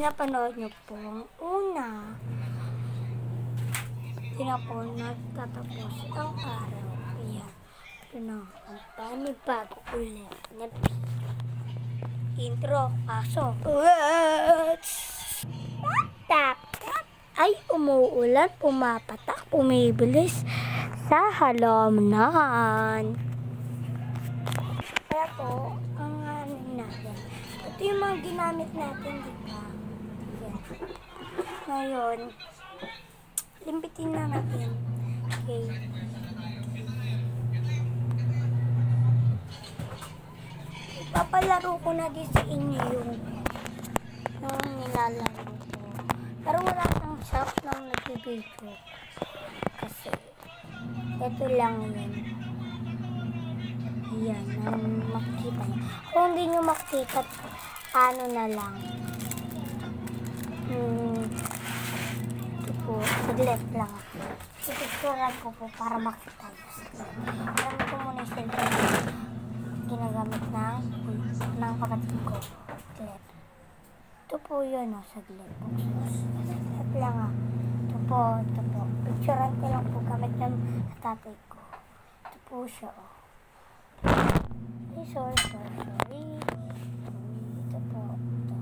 pinapanood niyo po ang una. Na po nagtatapos ang araw. Ito na ang panibago ulit na intro. Kaso, tap, tap, ay umuulan, pumapatak, pumibilis sa halaman. Kaya po, ang ano natin. Ito yung mga ginamit natin, di ba? Ngayon, limpitin na natin. Okay. Ipapalaro ko na din sa inyo yung yung nilalaro ko. Pero wala kang shop nang nagbibideo. Kasi, ito lang yun. Yan, ang makikita niyo. Kung hindi nyo makikita, ano na lang. Hmm, ito po, saglit lang. Ipicturean ko po para makita nyo. Alam ko muna yung cellphone. Ginagamit ng, ng kapatid ko. Saglit. Ito po yun, oh, saglit. Saglit lang, ah. Ito po, ito po. Picturean ko lang po gamit ng tatay ko. Ito po siya, oh. Ay, sorry, sorry, sorry. Ito po, ito.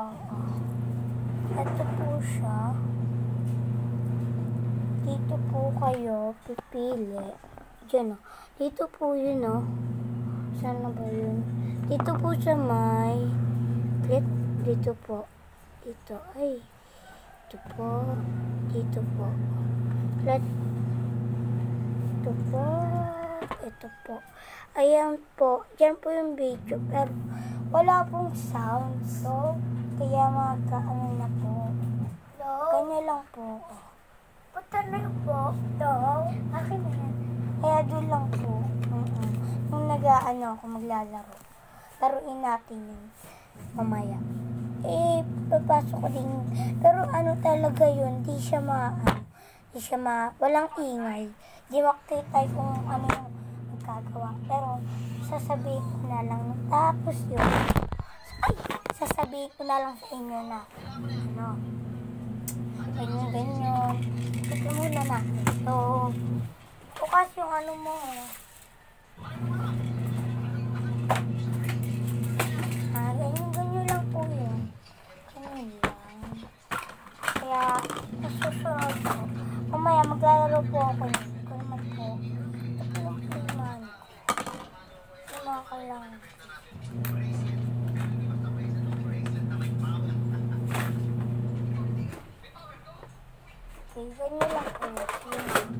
Ito oh. Ito po siya. Dito po kayo pipili. Diyan, oh. Dito po yun, oh. Saan ba yun? Dito po sa may clip. Dito po. Dito. Ay. Dito po. Dito po. Let ito po. Ito po. Ayan po. Diyan po yung video. Pero wala pong sound. So, kaya mga ano na po. Kanya lang po. Punta na po. Do. Akin na yan. Kaya doon lang po. Mm-mm. Nung nag-ano ako maglalaro. Laruin natin yun. Mamaya. Eh, papasok ko din. Pero ano talaga yun, di siya ma, ano, di siya ma, walang ingay. Di makita kung ano yung magkagawa. Pero, sasabihin ko na lang. Tapos yun, ay, sasabihin ko na lang sa inyo na, ano, ganyan, ganyan. Ito muna na. So, bukas yung ano mo, ah, ganyan, ganyan lang po yun. Ganyan lang. Kaya, sa susunod po, mamaya maglalaro po ako yun. Ito naman po. Ito ko. Ko. Okay, ganyan lang yun.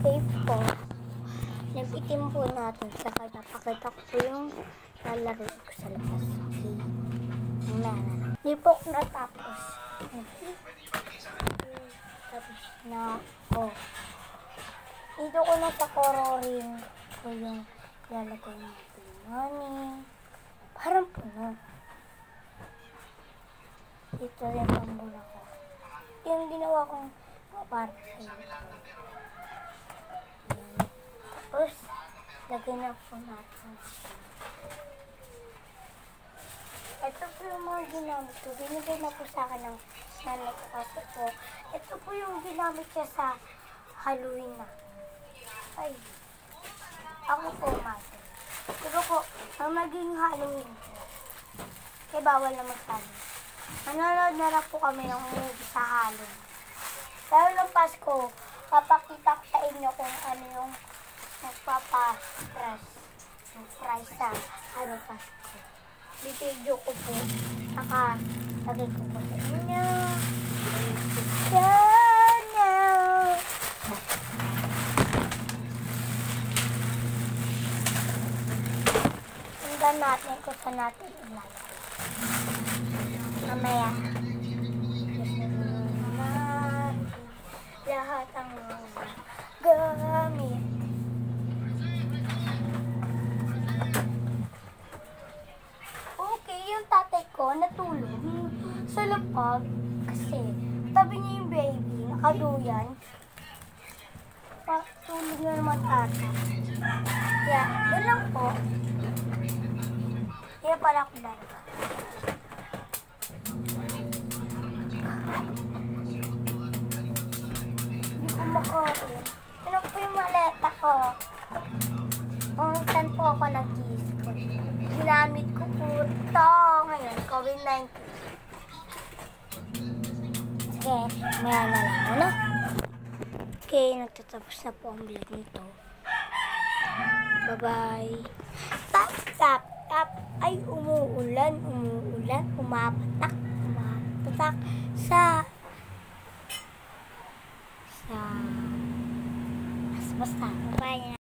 Okay po. Nabitin po natin sa kanya. Pakita ko po yung lalaro ko sa labas. Okay. Na, Hindi po natapos. Okay. Tapos na ako. Dito ko na sa kororin ko yung lalagay natin money. Parang puno. Dito rin ang mula ko. Yung ginawa kong para sa. Tapos, lagay na po natin. Ito po yung mga ginamit ko. Binigay na po sa akin ng nanay ko kasi po. Ito po yung ginamit niya sa Halloween na. Ay, ako po, mate. Pero po, ang maging Halloween po, kaya bawal na magsabi. Nanonood na lang po kami ng movie sa Halloween. Pero ng Pasko, papakita ko sa inyo kung ano yung nagpapa-stress. Yung price sa ano Pasko. Bibidyo ko po. Saka, lagay ko po sa inyo. Sana! Tingnan natin kung saan natin ilalagay. Mamaya. Lahat ang gamit. Okay, yung tatay ko natulog sa lapag kasi tabi niya yung baby, nakaduyan. Pa, tulog na naman ata. Kaya, yun lang po. Kaya pala ko dalawa. Hindi ko makain. Ano po yung maleta ko? Kung saan po ako nag-kiss ko. Ginamit ko po ito ngayon, COVID-19. Sige, maya na lang, ano? Okay, nagtatapos na po ang vlog nito. Bye-bye. Tap. Ay, umuulan, umuulan, umapatak, umapatak sa sa basta basta bye